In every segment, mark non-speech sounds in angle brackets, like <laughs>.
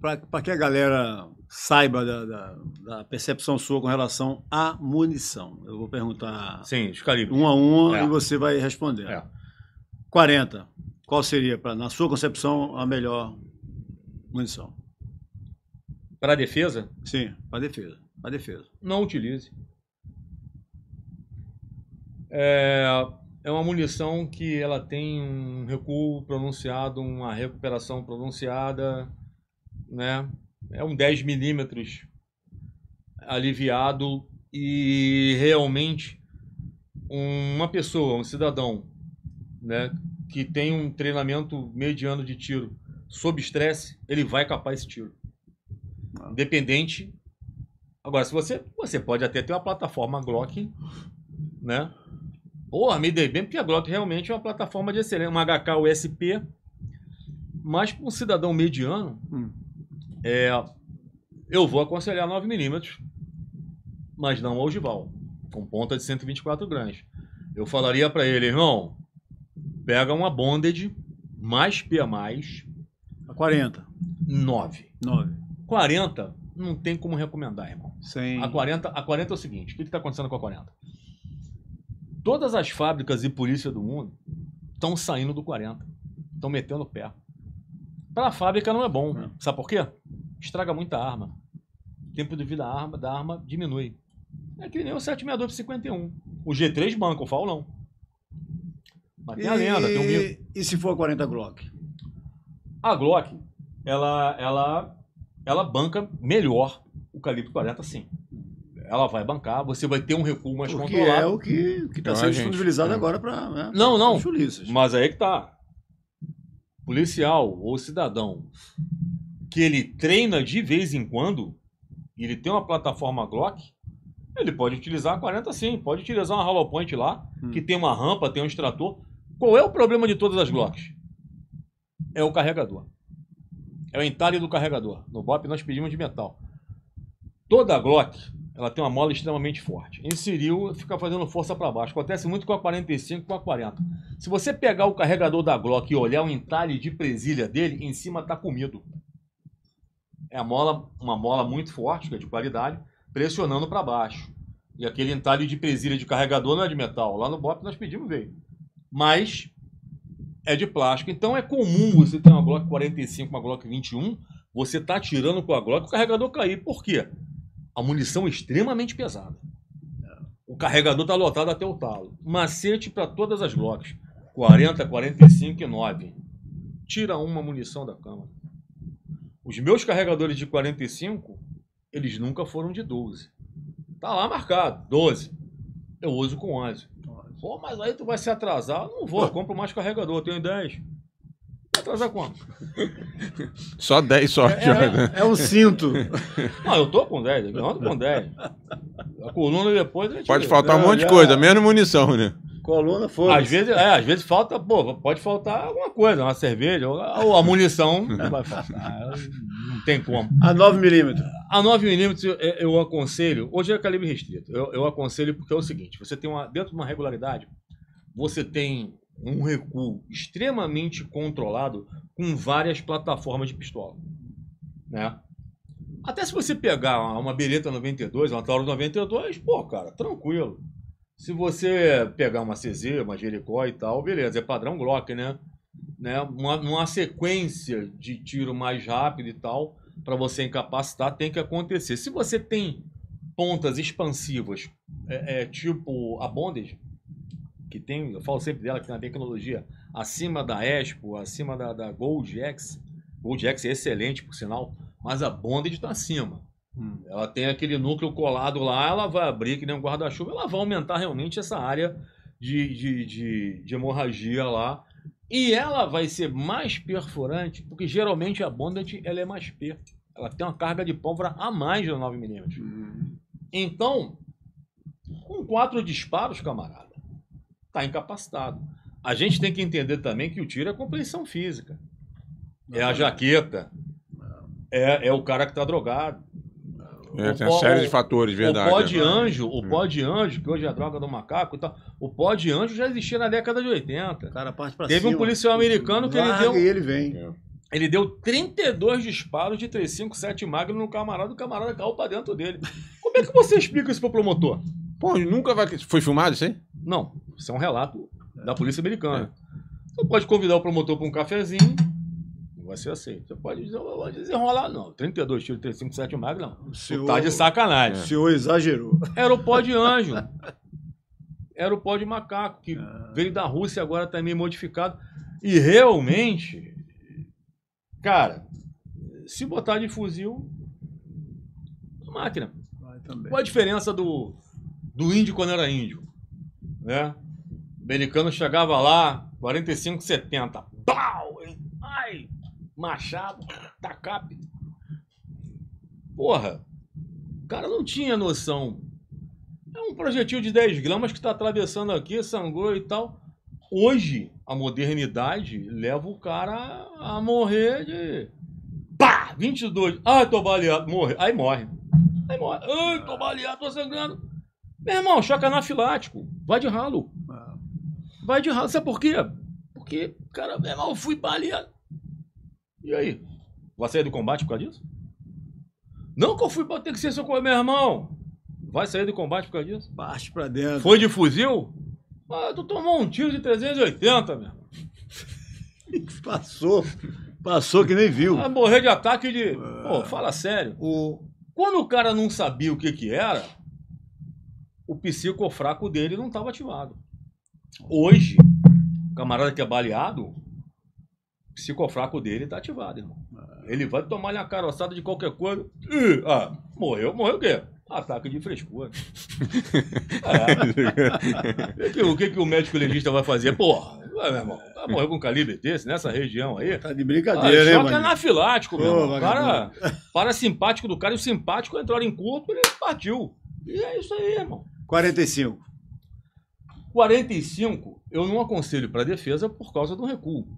Para que a galera saiba da, da, da, percepção sua com relação à munição. Eu vou perguntar Sim, os calibres. um a um é. e você vai responder. É. 40. Qual seria, pra, na sua concepção, a melhor munição? Para a defesa? Sim, para defesa. Para defesa. Não utilize. É, é uma munição que ela tem um recuo pronunciado, uma recuperação pronunciada, né? É um 10 milímetros aliviado e realmente uma pessoa, um cidadão, né, que tem um treinamento mediano de tiro sob estresse, ele vai capar esse tiro. Ah. Independente. Agora, se você. Você pode até ter uma plataforma Glock, né? Porra, me dei bem, porque a Glock realmente é uma plataforma de excelência, uma HK USP. Mas para um cidadão mediano, hum. É, eu vou aconselhar 9mm, mas não ogival, com ponta de 124 gramas. Eu falaria para ele, irmão, pega uma bonded mais P a mais. A 40. 9. 9. 40 não tem como recomendar, irmão. Sim. A 40, a 40 é o seguinte: o que está acontecendo com a 40? Todas as fábricas e polícia do mundo estão saindo do 40. Estão metendo o pé. Para a fábrica não é bom. É. Sabe por quê? Estraga muita arma. O tempo de vida da arma, da arma diminui. É que nem o 762 51. O G3 banca, o FAL não. Mas tem a lenda, tem um mito. E se for 40 Glock? A Glock, ela, ela, ela banca melhor o calibre 40 sim. Ela vai bancar, você vai ter um recuo mais Porque controlado. é o que está sendo disponibilizado é. agora para né, Não, não. Mas aí que tá. Policial ou cidadão que ele treina de vez em quando, e ele tem uma plataforma Glock, ele pode utilizar a 40 sim, pode utilizar uma Hollow Point lá, hum. que tem uma rampa, tem um extrator. Qual é o problema de todas as Glocks? É o carregador. É o entalhe do carregador. No BOP nós pedimos de metal. Toda Glock, ela tem uma mola extremamente forte. Inseriu, fica fazendo força para baixo. Acontece muito com a 45 e com a 40. Se você pegar o carregador da Glock e olhar o entalhe de presilha dele, em cima está comido. É a mola, uma mola muito forte, que é de qualidade, pressionando para baixo. E aquele entalhe de presilha de carregador não é de metal. Lá no BOP nós pedimos veio mas é de plástico. Então é comum você ter uma Glock 45, uma Glock 21, você tá atirando com a Glock, o carregador cair. Por quê? A munição é extremamente pesada. O carregador tá lotado até o talo. Macete para todas as Glocks. 40, 45 e 9. Tira uma munição da câmara. Os meus carregadores de 45, eles nunca foram de 12. Tá lá marcado, 12. Eu uso com 11. Pô, mas aí tu vai se atrasar. não vou, eu compro mais carregador, eu tenho 10. Atrasar quanto? Só 10 só. É, é, é um cinto. Não, eu tô com 10, eu ando com 10. A coluna depois. A pode faltar um monte de coisa, menos munição, né? Coluna, foda Às vezes, é, às vezes falta, pô, pode faltar alguma coisa, uma cerveja, ou, a munição <laughs> não vai faltar. Não tem como. A 9mm. A 9mm eu, eu aconselho, hoje é calibre restrito, eu, eu aconselho porque é o seguinte, você tem uma, dentro de uma regularidade, você tem um recuo extremamente controlado com várias plataformas de pistola, né? Até se você pegar uma Beretta 92, uma Tauro 92, pô, cara, tranquilo. Se você pegar uma CZ, uma Jericó e tal, beleza, é padrão Glock, né? né? Uma, uma sequência de tiro mais rápido e tal, para você incapacitar, tem que acontecer. Se você tem pontas expansivas, é, é, tipo a Bondage, que tem, eu falo sempre dela, que tem uma tecnologia acima da Expo, acima da, da Gold X. Gold X é excelente, por sinal, mas a Bondage está acima. Hum. Ela tem aquele núcleo colado lá, ela vai abrir que nem um guarda-chuva, ela vai aumentar realmente essa área de, de, de, de, hemorragia lá. E ela vai ser mais perfurante, porque geralmente a Bondant ela é mais P. Ela tem uma carga de pólvora a mais do 9mm. Hum. Então, com quatro disparos, camarada, tá incapacitado. A gente tem que entender também que o tiro é compreensão física. É a jaqueta. É, é o cara que tá drogado. É, tem uma série de fatores, verdade. O pó de anjo, o hum. pó de anjo, que hoje é a droga do macaco e tal, o pó de anjo já existia na década de 80. O cara parte pra Teve cima. um policial americano que ele deu. E ele vem. É. Ele deu 32 disparos de 357 Magnum no camarada, o camarada caiu pra dentro dele. Como é que você explica isso pro promotor? Pô, nunca vai. Foi filmado isso aí? Não, isso é um relato da polícia americana. Você pode convidar o promotor para um cafezinho, vai ser aceito. Você pode dizer, "Ó, desenrolar, não. 32 tiros, 357 Magnum, não. O senhor, tá de sacanagem. o senhor exagerou. Era o pó de anjo. Era o pó de macaco, que veio da Rússia agora também modificado. E realmente, cara, se botar de fuzil, máquina. Vai também. Qual a diferença do, do índio quando era índio? Né? Americano chegava lá, 45, 70. Pau! Ai! Machado, tacape. Porra, o cara não tinha noção. É um projetil de 10 gramas que está atravessando aqui, sangrou e tal. Hoje, a modernidade leva o cara a morrer de. Pá! 22. Ai, tô baleado. Morre. Aí morre. Aí morre. Ai, tô baleado, tô sangrando. Meu irmão, choque anafilático. Vai de ralo. Ah, Vai de ralo. Sabe por quê? Porque, cara, meu irmão, eu fui baleado. E aí? Vai sair do combate por causa disso? Não que eu fui ter que ser socorro, meu irmão. Vai sair do combate por causa disso? Parte pra dentro. Foi de fuzil? Ah, tu tomou um tiro de 380, meu irmão. <laughs> Passou. Passou que nem viu. Vai morrer de ataque de. Pô, fala sério. O, Quando o cara não sabia o que que era, o psicofraco dele não estava ativado. Hoje, o camarada que é baleado, o psicofraco dele tá ativado, irmão. Ele vai tomar uma caroçada de qualquer coisa. Ih, ah, morreu, morreu o quê? Ataque de frescura. <laughs> É. O que O que, que o médico legista vai fazer? Porra, ué, meu irmão, vai morrer com um calibre desse, nessa região aí? tá de Ah, brincadeira, né, choque mano? anafilático, meu irmão. O cara, parasimpático do cara e o simpático entraram em corpo e ele partiu. E é isso aí, irmão. 45. 45, eu não aconselho para defesa por causa do recuo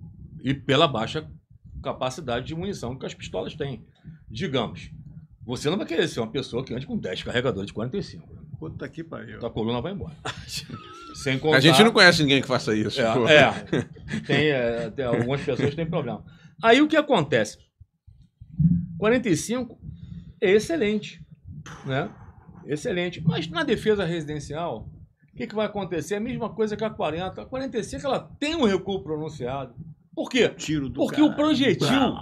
e pela baixa capacidade de munição que as pistolas têm. Digamos, você não vai querer ser uma pessoa que ande com 10 carregadores de 45. Puta que pariu. Tua coluna vai embora. <laughs> Sem contar... A gente não conhece ninguém que faça isso. É, é. <laughs> Tem, é, tem algumas pessoas que têm problema. Aí o que acontece? 45 é excelente, né? Excelente. Mas na defesa residencial, que, que vai acontecer? A mesma coisa que a 40. A 45 ela tem um recuo pronunciado. Por quê? Tiro do Porque o projetil.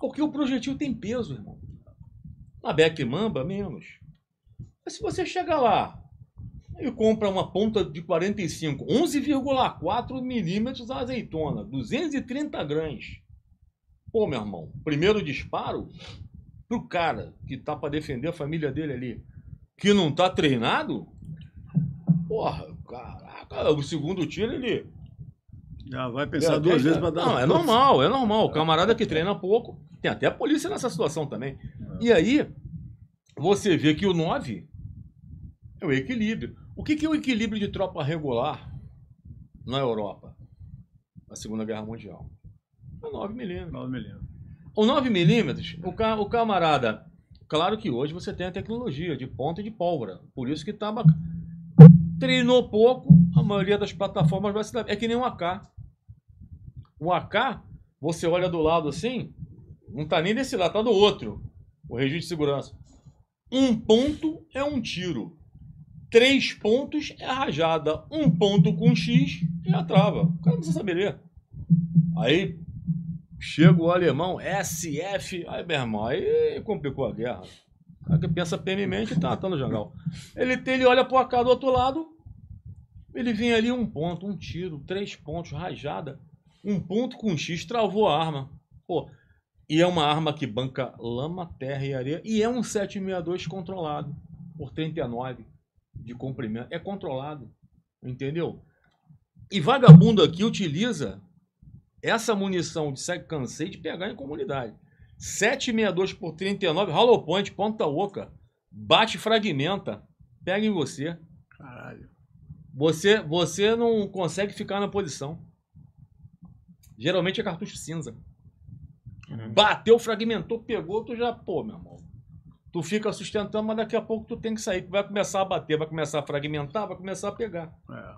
Porque o projetil tem peso, irmão. Na Beck Mamba, menos. Mas se você chega lá e compra uma ponta de 45, 11,4 milímetros a azeitona, 230 gramas. Pô, meu irmão, primeiro disparo pro cara que tá para defender a família dele ali, que não tá treinado, porra, caraca, o segundo tiro ele Já vai pensar é, duas é, vezes pra dar. Não, é normal, é normal. O camarada que treina pouco. Tem até a polícia nessa situação também. E aí, você vê que o 9 é o equilíbrio. O que, que é o equilíbrio de tropa regular na Europa? Na Segunda Guerra Mundial. É 9 milímetros. 9 milímetros. O 9 milímetros, o, ca- o camarada. Claro que hoje você tem a tecnologia de ponta e de pólvora. Por isso que tá bacana. Treinou pouco, a maioria das plataformas vai se dar. É que nem um AK. O AK, você olha do lado assim, não tá nem desse lado, tá do outro. O regime de segurança. Um ponto é um tiro. Três pontos é a rajada. Um ponto com X é a trava. O cara não precisa saber ler. Aí chega o alemão, SF. Aí, meu irmão, aí complicou a guerra. Cara que pensa penemente e tá matando o jangal. Ele, tem- ele olha pro AK do outro lado, ele vem ali um ponto, um tiro, três pontos, rajada. Um ponto com X travou a arma. Pô, e é uma arma que banca lama, terra e areia. E é um 762 controlado por 39 de comprimento. É controlado. Entendeu? E vagabundo aqui utiliza essa munição de cansei de pegar em comunidade. 762 por 39, hollow point, ponta oca. Bate, fragmenta. Pega em você. Caralho. Você, você não consegue ficar na posição. Geralmente é cartucho cinza. Bateu, fragmentou, pegou, tu já, pô, meu irmão. Tu fica sustentando, mas daqui a pouco tu tem que sair. Vai começar a bater, vai começar a fragmentar, vai começar a pegar. É.